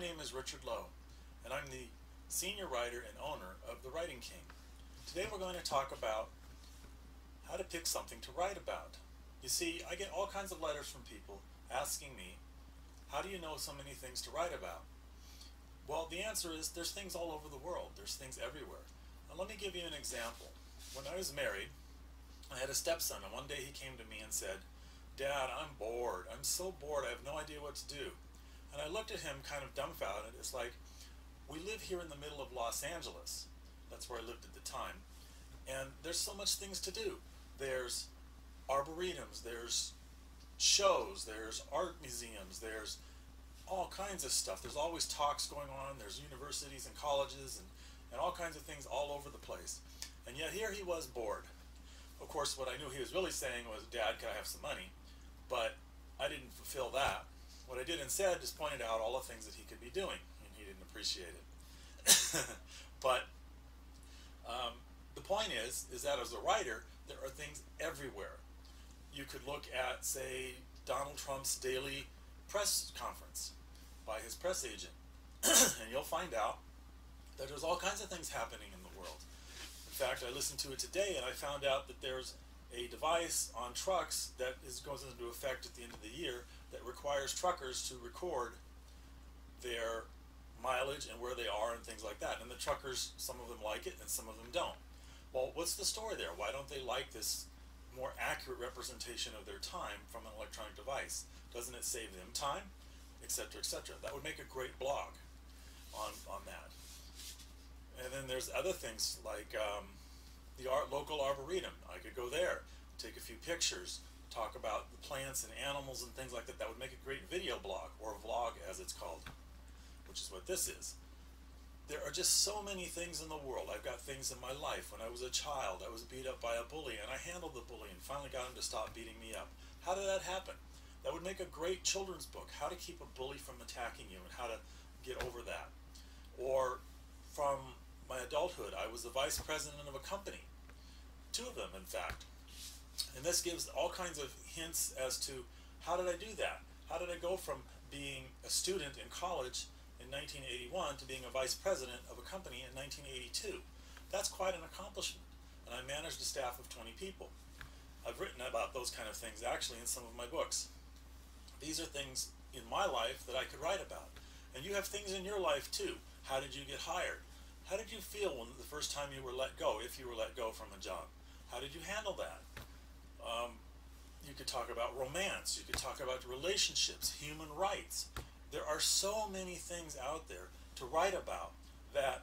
name is Richard Lowe, and I'm the senior writer and owner of The Writing King. Today we're going to talk about how to pick something to write about. You see, I get all kinds of letters from people asking me, how do you know so many things to write about? Well, the answer is there's things all over the world. There's things everywhere. Now, let me give you an example. When I was married, I had a stepson, and one day he came to me and said, Dad, I'm bored. I'm so bored. I have no idea what to do. And I looked at him kind of dumbfounded. It's like, we live here in the middle of Los Angeles. That's where I lived at the time. And there's so much things to do. There's arboretums, there's shows, there's art museums, there's all kinds of stuff. There's always talks going on, there's universities and colleges and, and all kinds of things all over the place. And yet here he was bored. Of course, what I knew he was really saying was, Dad, can I have some money? But I didn't fulfill that. What I did instead is pointed out all the things that he could be doing, and he didn't appreciate it. but um, the point is, is that as a writer, there are things everywhere. You could look at, say, Donald Trump's daily press conference by his press agent, and you'll find out that there's all kinds of things happening in the world. In fact, I listened to it today, and I found out that there's a device on trucks that is goes into effect at the end of the year that requires truckers to record their mileage and where they are and things like that. And the truckers, some of them like it and some of them don't. Well, what's the story there? Why don't they like this more accurate representation of their time from an electronic device? Doesn't it save them time? Etc. Etc. That would make a great blog on on that. And then there's other things like um, the art, local arboretum. I could go there, take a few pictures, talk about the plants and animals and things like that. That would make a great video blog or vlog, as it's called, which is what this is. There are just so many things in the world. I've got things in my life. When I was a child, I was beat up by a bully, and I handled the bully and finally got him to stop beating me up. How did that happen? That would make a great children's book. How to keep a bully from attacking you and how to get over that. Or from my adulthood, I was the vice president of a company. Two of them, in fact. And this gives all kinds of hints as to how did I do that? How did I go from being a student in college in 1981 to being a vice president of a company in 1982? That's quite an accomplishment. And I managed a staff of 20 people. I've written about those kind of things actually in some of my books. These are things in my life that I could write about. And you have things in your life too. How did you get hired? How did you feel when the first time you were let go, if you were let go from a job? How did you handle that? Um, you could talk about romance. You could talk about relationships, human rights. There are so many things out there to write about that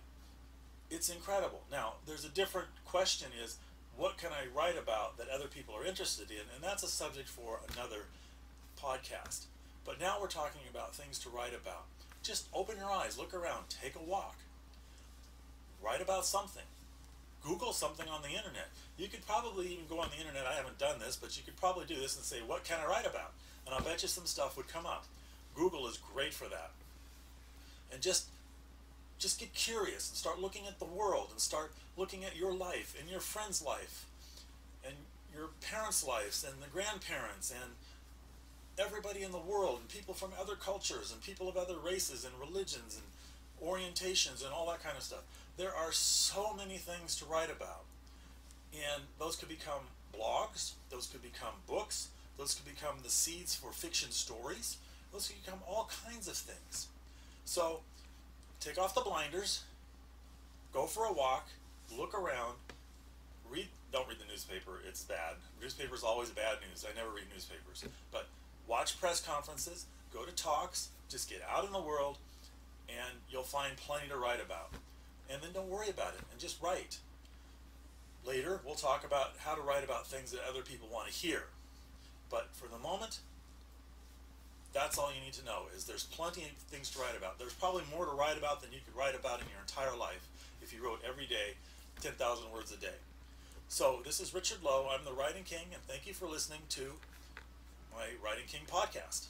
it's incredible. Now, there's a different question is, what can I write about that other people are interested in? And that's a subject for another podcast. But now we're talking about things to write about. Just open your eyes, look around, take a walk. Write about something. Google something on the internet. You could probably even go on the internet, I haven't done this, but you could probably do this and say, what can I write about? And I'll bet you some stuff would come up. Google is great for that. And just just get curious and start looking at the world and start looking at your life and your friend's life and your parents' lives and the grandparents and everybody in the world and people from other cultures and people of other races and religions and orientations and all that kind of stuff. There are so many things to write about. And those could become blogs, those could become books, those could become the seeds for fiction stories, those could become all kinds of things. So take off the blinders, go for a walk, look around, read don't read the newspaper, it's bad. Newspaper's always bad news. I never read newspapers. But watch press conferences, go to talks, just get out in the world, and you'll find plenty to write about. And then don't worry about it and just write. Later, we'll talk about how to write about things that other people want to hear. But for the moment, that's all you need to know is there's plenty of things to write about. There's probably more to write about than you could write about in your entire life if you wrote every day 10,000 words a day. So this is Richard Lowe. I'm the Writing King, and thank you for listening to my Writing King podcast.